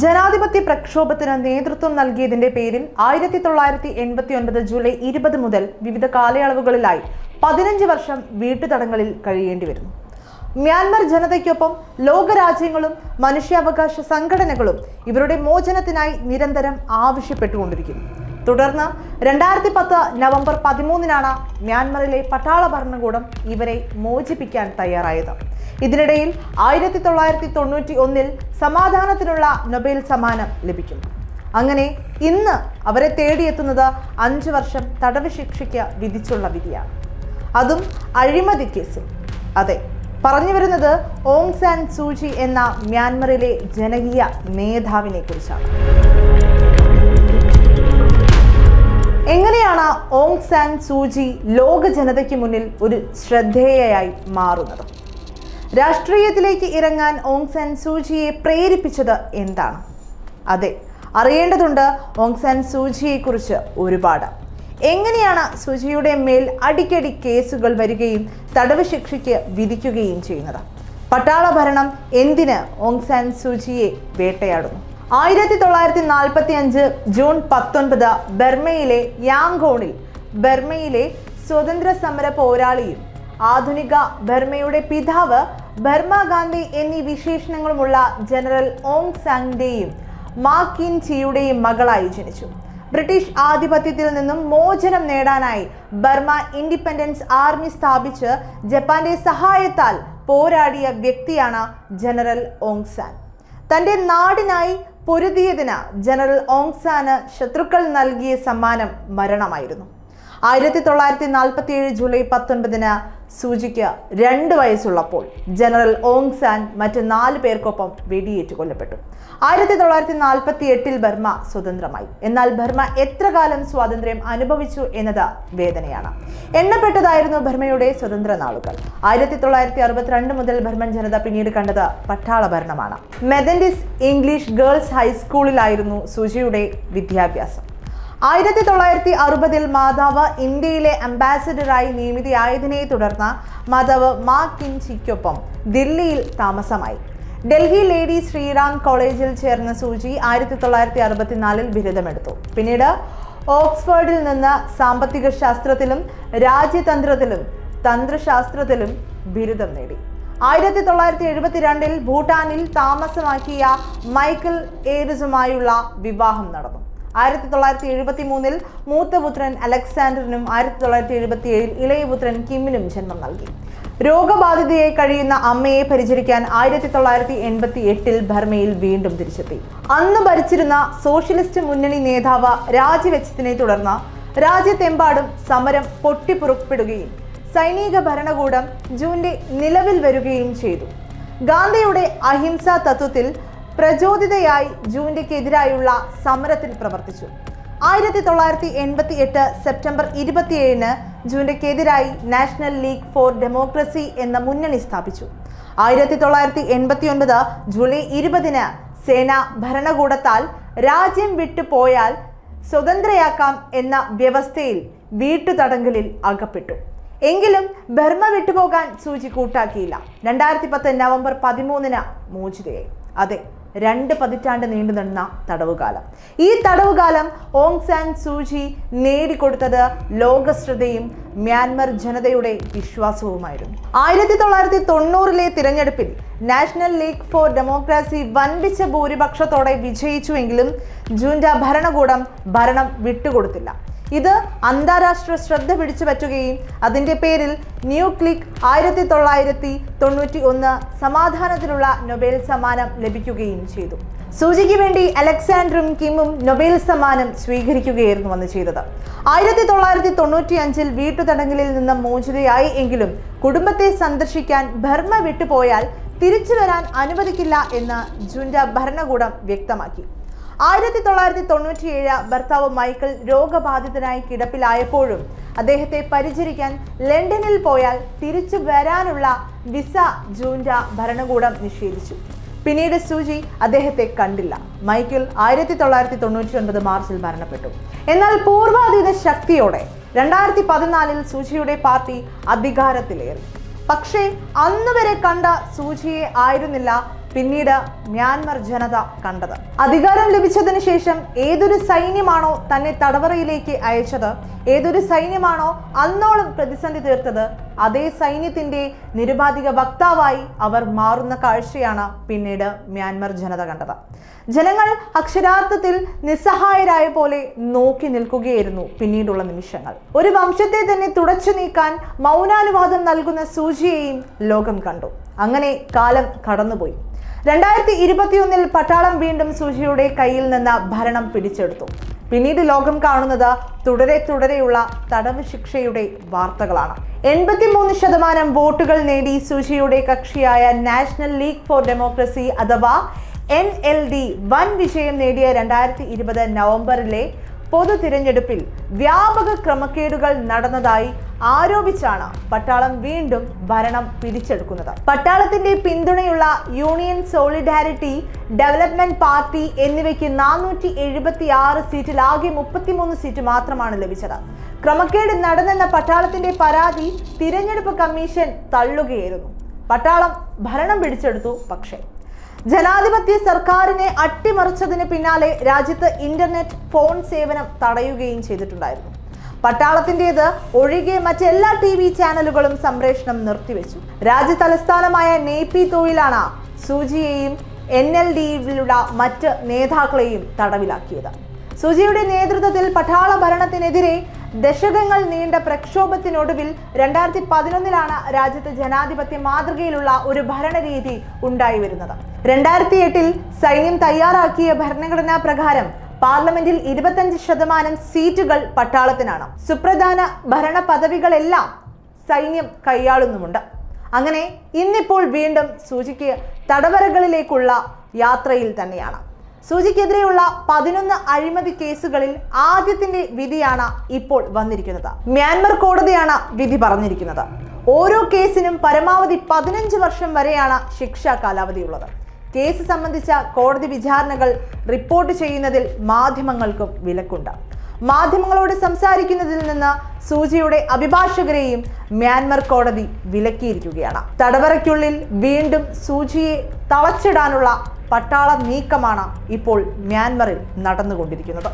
ജനാധിപത്യ പ്രക്ഷോഭത്തിന് നേതൃത്വം നൽകിയതിന്റെ പേരിൽ ആയിരത്തി തൊള്ളായിരത്തി എൺപത്തി ഒൻപത് ജൂലൈ ഇരുപത് മുതൽ വിവിധ കാലയളവുകളിലായി പതിനഞ്ച് വർഷം വീട്ടുതടങ്കലിൽ കഴിയേണ്ടി വരുന്നു. മ്യാൻമർ ജനതയ്ക്കൊപ്പം ലോകരാജ്യങ്ങളും മനുഷ്യാവകാശ സംഘടനകളും ഇവരുടെ മോചനത്തിനായി നിരന്തരം ആവശ്യപ്പെട്ടുകൊണ്ടിരിക്കുന്നു. തുടർന്ന് രണ്ടായിരത്തി പത്ത് നവംബർ പതിമൂന്നിനാണ് മ്യാൻമറിലെ പട്ടാള ഭരണകൂടം ഇവരെ മോചിപ്പിക്കാൻ തയ്യാറായത്. ഇതിനിടയിൽ ആയിരത്തി തൊള്ളായിരത്തി തൊണ്ണൂറ്റി ഒന്നിൽ സമാധാനത്തിനുള്ള നൊബേൽ സമ്മാനം ലഭിക്കും. അങ്ങനെ ഇന്ന് അവരെ തേടിയെത്തുന്നത് അഞ്ചു വർഷം തടവ് ശിക്ഷയ്ക്ക് വിധിച്ചുള്ള വിധിയാണ്. അതും അഴിമതി കേസിൽ അതെ പറഞ്ഞു വരുന്നത് ഓങ് സാൻ സൂചി എന്ന മ്യാൻമറിലെ ജനകീയ നേതാവിനെ കുറിച്ചാണ്. എങ്ങനെയാണ് ഓങ് സാൻ സൂചി ലോക ജനതയ്ക്ക് മുന്നിൽ ഒരു ശ്രദ്ധേയയായി മാറുന്നത്? രാഷ്ട്രീയത്തിലേക്ക് ഇറങ്ങാൻ ഓങ് സാൻ സൂചിയെ പ്രേരിപ്പിച്ചത് എന്താണ്? അതെ അറിയേണ്ടതുണ്ട് ഓങ് സാൻ സൂചിയെക്കുറിച്ച് ഒരുപാട്. എങ്ങനെയാണ് സുജിയുടെ മേൽ അടിക്കടി കേസുകൾ വരികയും തടവ് ശിക്ഷയ്ക്ക് വിധിക്കുകയും ചെയ്യുന്നത്? പട്ടാള ഭരണം എന്തിന് ഓങ് സാൻ സൂചിയെ വേട്ടയാടുന്നു? ആയിരത്തി തൊള്ളായിരത്തി നാൽപ്പത്തി അഞ്ച് ജൂൺ പത്തൊൻപത് ബർമയിലെ യാങ്കോണിൽ ബർമയിലെ സ്വതന്ത്ര സമര പോരാളിയും ആധുനിക ബർമയുടെ പിതാവ് ബർമ ഗാന്ധി എന്നീ വിശേഷണങ്ങളുമുള്ള ജനറൽ ഓങ് സാങ്ങിന്റെയും മാ കിൻ ചിയുടെയും മകളായി ജനിച്ചു. ബ്രിട്ടീഷ് ആധിപത്യത്തിൽ നിന്നും മോചനം നേടാനായി ബർമ ഇൻഡിപെൻഡൻസ് ആർമി സ്ഥാപിച്ച് ജപ്പാന്റെ സഹായത്താൽ പോരാടിയ വ്യക്തിയാണ് ജനറൽ ഓങ് സാൻ തന്റെ നാടിനായി പൊരുതിയതിന് ജനറൽ ഓങ് സാന് ശത്രുക്കൾ നൽകിയ സമ്മാനം മരണമായിരുന്നു. ആയിരത്തി തൊള്ളായിരത്തി നാൽപ്പത്തി ഏഴ് ജൂലൈ പത്തൊൻപതിന് സൂചിക്ക് രണ്ട് വയസ്സുള്ളപ്പോൾ ജനറൽ ഓങ് സാൻ മറ്റ് നാല് പേർക്കൊപ്പം വെടിയേറ്റ് കൊല്ലപ്പെട്ടു. ആയിരത്തി തൊള്ളായിരത്തി നാൽപ്പത്തി എട്ടിൽ ബർമ സ്വതന്ത്രമായി. എന്നാൽ ബർമ എത്ര കാലം സ്വാതന്ത്ര്യം അനുഭവിച്ചു എന്നത് വേദനയാണ്. എണ്ണപ്പെട്ടതായിരുന്നു ബർമയുടെ സ്വതന്ത്ര നാളുകൾ. ആയിരത്തി തൊള്ളായിരത്തി അറുപത്തിരണ്ട് മുതൽ ബർമൻ ജനത പിന്നീട് കണ്ടത് പട്ടാള ഭരണമാണ് മെതൻഡിസ് ഇംഗ്ലീഷ് ഗേൾസ് ഹൈസ്കൂളിലായിരുന്നു സുജിയുടെ വിദ്യാഭ്യാസം. ആയിരത്തി തൊള്ളായിരത്തി അറുപതിൽ മാതാവ് ഇന്ത്യയിലെ അംബാസിഡറായി നിയമിതയായതിനെ തുടർന്ന് മാതാവ് മാ കിൻചിക്കൊപ്പം ദില്ലിയിൽ താമസമായി. ഡൽഹി ലേഡി ശ്രീറാം കോളേജിൽ ചേർന്ന സൂചി ആയിരത്തി തൊള്ളായിരത്തി അറുപത്തിനാലിൽ ബിരുദമെടുത്തു. പിന്നീട് ഓക്സ്ഫോർഡിൽ നിന്ന് സാമ്പത്തിക ശാസ്ത്രത്തിലും രാജ്യതന്ത്രത്തിലും തന്ത്രശാസ്ത്രത്തിലും ബിരുദം നേടി. ആയിരത്തി തൊള്ളായിരത്തി എഴുപത്തിരണ്ടിൽ ഭൂട്ടാനിൽ താമസമാക്കിയ മൈക്കിൾ ഏരിസുമായുള്ള വിവാഹം നടന്നു. ആയിരത്തി തൊള്ളായിരത്തി എഴുപത്തി മൂന്നിൽ മൂത്തപുത്രൻ അലക്സാണ്ടറിനും ആയിരത്തി തൊള്ളായിരത്തി എഴുപത്തി ഏഴിൽ ഇളയപുത്രൻ കിമ്മിനും ജന്മം നൽകി. രോഗബാധിതയെ കഴിയുന്ന അമ്മയെ പരിചരിക്കാൻ ആയിരത്തി തൊള്ളായിരത്തി എൺപത്തി എട്ടിൽ ബർമയിൽ വീണ്ടും തിരിച്ചെത്തി. അന്ന് ഭരിച്ചിരുന്ന സോഷ്യലിസ്റ്റ് മുന്നണി നേതാവ് രാജിവെച്ചതിനെ തുടർന്ന് രാജ്യത്തെമ്പാടും സമരം പൊട്ടിപ്പുറപ്പെടുകയും സൈനിക ഭരണകൂടം ജൂന്റെ നിലവിൽ വരികയും ചെയ്തു. ഗാന്ധിയുടെ അഹിംസാ തത്വത്തിൽ പ്രചോദിതയായി ജൂൻഡയ്ക്കെതിരായുള്ള സമരത്തിൽ പ്രവർത്തിച്ചു. ആയിരത്തി തൊള്ളായിരത്തി എൺപത്തി എട്ട് സെപ്റ്റംബർ ഇരുപത്തിയേഴിന് ജൂൻഡയ്ക്കെതിരായി നാഷണൽ ലീഗ് ഫോർ ഡെമോക്രസി എന്ന മുന്നണി സ്ഥാപിച്ചു. ആയിരത്തി തൊള്ളായിരത്തി എൺപത്തി ഒൻപത് ജൂലൈ ഇരുപതിന് സേന ഭരണകൂടത്താൽ രാജ്യം വിട്ടു പോയാൽ സ്വതന്ത്രയാക്കാം എന്ന വ്യവസ്ഥയിൽ വീട്ടുതടങ്കലിൽ അകപ്പെട്ടു. എങ്കിലും ബർമ വിട്ടുപോകാൻ സൂചി കൂട്ടാക്കിയില്ല. രണ്ടായിരത്തി പത്ത് നവംബർ പതിമൂന്നിന് മോചിതയായി. അതെ രണ്ട് പതിറ്റാണ്ട് നീണ്ടു നിന്ന തടവുകാലം. ഈ തടവുകാലം ഓങ് സാൻ സൂചി നേടിക്കൊടുത്തത് ലോകശ്രദ്ധയും മ്യാൻമർ ജനതയുടെ വിശ്വാസവുമായിരുന്നു. ആയിരത്തി തൊള്ളായിരത്തി തൊണ്ണൂറിലെ തിരഞ്ഞെടുപ്പിൽ നാഷണൽ ലീഗ് ഫോർ ഡെമോക്രാസി വൻപിച്ച ഭൂരിപക്ഷത്തോടെ വിജയിച്ചുവെങ്കിലും ജൂൻഡ ഭരണകൂടം ഭരണം വിട്ടുകൊടുത്തില്ല. ഇത് അന്താരാഷ്ട്ര ശ്രദ്ധ പിടിച്ചു പറ്റുകയും അതിന്റെ പേരിൽ ന്യൂ ക്ലിക്ക് ആയിരത്തി തൊള്ളായിരത്തി തൊണ്ണൂറ്റി ഒന്ന് സമാധാനത്തിനുള്ള നൊബേൽ സമ്മാനം ലഭിക്കുകയും ചെയ്തു. സൂചിക്ക് വേണ്ടി അലക്സാണ്ടറും കിമും നൊബേൽ സമ്മാനം സ്വീകരിക്കുകയായിരുന്നു അന്ന് ചെയ്തത്. ആയിരത്തി തൊള്ളായിരത്തി തൊണ്ണൂറ്റി അഞ്ചിൽ വീട്ടുതടങ്കലിൽ നിന്ന് മോചിതയായി എങ്കിലും കുടുംബത്തെ സന്ദർശിക്കാൻ ഭർമ്മ വിട്ടുപോയാൽ തിരിച്ചു വരാൻ അനുവദിക്കില്ല എന്ന് ജുൻഡ ഭരണകൂടം വ്യക്തമാക്കി. ആയിരത്തി തൊള്ളായിരത്തി തൊണ്ണൂറ്റിയേഴ് ഭർത്താവ് മൈക്കിൾ രോഗബാധിതനായി കിടപ്പിലായപ്പോഴും അദ്ദേഹത്തെ പരിചരിക്കാൻ ലണ്ടനിൽ പോയാൽ തിരിച്ചു വരാനുള്ള വിസ ജൂൻഡ ഭരണകൂടം നിഷേധിച്ചു. പിന്നീട് സൂചി അദ്ദേഹത്തെ കണ്ടില്ല. മൈക്കിൾ ആയിരത്തി തൊള്ളായിരത്തി തൊണ്ണൂറ്റി ഒൻപത് മാർച്ചിൽ മരണപ്പെട്ടു. എന്നാൽ പൂർവാധീന ശക്തിയോടെ രണ്ടായിരത്തി പതിനാലിൽ സൂചിയുടെ പാർട്ടി അധികാരത്തിലേറി. പക്ഷേ അന്നുവരെ കണ്ട സൂചിയെ ആയിരുന്നില്ല പിന്നീട് മ്യാൻമർ ജനത കണ്ടത്. അധികാരം ലഭിച്ചതിന് ശേഷം ഏതൊരു സൈന്യമാണോ തന്നെ തടവറയിലേക്ക് അയച്ചത്? ഏതൊരു സൈന്യമാണോ അന്നോളം പ്രതിസന്ധി തീർത്തത്? അതേ സൈന്യത്തിന്റെ നിരുപാധിക വക്താവായി അവർ മാറുന്ന കാഴ്ചയാണ് പിന്നീട് മ്യാൻമർ ജനത കണ്ടത്. ജനങ്ങൾ അക്ഷരാർത്ഥത്തിൽ നിസ്സഹായരായ പോലെ നോക്കി നിൽക്കുകയായിരുന്നു പിന്നീടുള്ള നിമിഷങ്ങൾ. ഒരു വംശത്തെ തന്നെ തുടച്ചു നീക്കാൻ മൗനാനുവാദം നൽകുന്ന സൂചിയെയും ലോകം കണ്ടു. അങ്ങനെ കാലം കടന്നുപോയി. രണ്ടായിരത്തി ഇരുപത്തിയൊന്നിൽ പട്ടാളം വീണ്ടും സൂചിയുടെ കയ്യിൽ നിന്ന് ഭരണം പിടിച്ചെടുത്തു. പിന്നീട് ലോകം കാണുന്നത് തുടരെ തുടരെയുള്ള തടവ് ശിക്ഷയുടെ വാർത്തകളാണ്. എൺപത്തിമൂന്ന് ശതമാനം വോട്ടുകൾ നേടി സൂചിയുടെ കക്ഷിയായ നാഷണൽ ലീഗ് ഫോർ ഡെമോക്രസി അഥവാ എൻ എൽ ഡി വൻ വിജയം നേടിയ രണ്ടായിരത്തി ഇരുപത് നവംബറിലെ പൊതു തിരഞ്ഞെടുപ്പിൽ വ്യാപക ക്രമക്കേടുകൾ നടന്നതായി ആരോപിച്ചാണ് പട്ടാളം വീണ്ടും ഭരണം പിടിച്ചെടുക്കുന്നത് പട്ടാളത്തിന്റെ പിന്തുണയുള്ള യൂണിയൻ സോളിഡാരിറ്റി ഡെവലപ്മെന്റ് പാർട്ടി എന്നിവയ്ക്ക് നാനൂറ്റി എഴുപത്തി ആറ് സീറ്റിൽ ആകെ മുപ്പത്തിമൂന്ന് സീറ്റ് മാത്രമാണ് ലഭിച്ചത്. ക്രമക്കേട് നടന്നെന്ന പട്ടാളത്തിന്റെ പരാതി തിരഞ്ഞെടുപ്പ് കമ്മീഷൻ തള്ളുകയായിരുന്നു. പട്ടാളം ഭരണം പിടിച്ചെടുത്തു പക്ഷേ. ജനാധിപത്യ സർക്കാരിനെ അട്ടിമറിച്ചതിന് പിന്നാലെ രാജ്യത്ത് ഇന്റർനെറ്റ് ഫോൺ സേവനം തടയുകയും ചെയ്തിട്ടുണ്ടായിരുന്നു. പട്ടാളത്തിന്റെത് ഒഴികെ മറ്റെല്ലാ ടി വി ചാനലുകളും സംപ്രേഷണം നിർത്തിവെച്ചു. രാജ്യ തലസ്ഥാനമായ നെയ്പി തോയിലാണ് സൂചിയെയും എൻ എൽ ഡിയിലുള്ള മറ്റ് നേതാക്കളെയും തടവിലാക്കിയത്. സുജിയുടെ നേതൃത്വത്തിൽ പട്ടാള ഭരണത്തിനെതിരെ ദശകങ്ങൾ നീണ്ട പ്രക്ഷോഭത്തിനൊടുവിൽ രണ്ടായിരത്തി പതിനൊന്നിലാണ് രാജ്യത്ത് ജനാധിപത്യ മാതൃകയിലുള്ള ഒരു ഭരണരീതി ഉണ്ടായി വരുന്നത് രണ്ടായിരത്തി എട്ടിൽ സൈന്യം തയ്യാറാക്കിയ ഭരണഘടനാ പ്രകാരം പാർലമെന്റിൽ ഇരുപത്തഞ്ച് ശതമാനം സീറ്റുകൾ പട്ടാളത്തിനാണ്. സുപ്രധാന ഭരണ പദവികളെല്ലാം സൈന്യം കൈയാളുന്നുമുണ്ട്. അങ്ങനെ ഇന്നിപ്പോൾ വീണ്ടും സൂചിക്ക് തടവറകളിലേക്കുള്ള യാത്രയിൽ തന്നെയാണ്. സൂചിക്കെതിരെയുള്ള പതിനൊന്ന് അഴിമതി കേസുകളിൽ ആദ്യത്തിന്റെ വിധിയാണ് ഇപ്പോൾ വന്നിരിക്കുന്നത്. മ്യാൻമർ കോടതിയാണ് വിധി പറഞ്ഞിരിക്കുന്നത്. ഓരോ കേസിനും പരമാവധി പതിനഞ്ച് വർഷം വരെയാണ് ശിക്ഷാ കാലാവധിയുള്ളത്. കേസ് സംബന്ധിച്ച കോടതി വിചാരണകൾ റിപ്പോർട്ട് ചെയ്യുന്നതിൽ മാധ്യമങ്ങൾക്കും വിലക്കുണ്ട്. മാധ്യമങ്ങളോട് സംസാരിക്കുന്നതിൽ നിന്ന് സൂചിയുടെ അഭിഭാഷകരെയും മ്യാൻമർ കോടതി വിലക്കിയിരിക്കുകയാണ്. തടവറയ്ക്കുള്ളിൽ വീണ്ടും സൂചിയെ തളച്ചിടാനുള്ള പട്ടാള നീക്കമാണ് ഇപ്പോൾ മ്യാൻമറിൽ നടന്നുകൊണ്ടിരിക്കുന്നത്.